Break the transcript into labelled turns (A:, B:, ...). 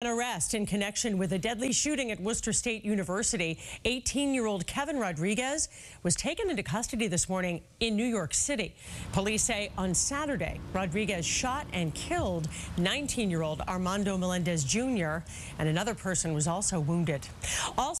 A: An arrest in connection with a deadly shooting at Worcester State University. 18-year-old Kevin Rodriguez was taken into custody this morning in New York City. Police say on Saturday, Rodriguez shot and killed 19-year-old Armando Melendez Jr. and another person was also wounded. Also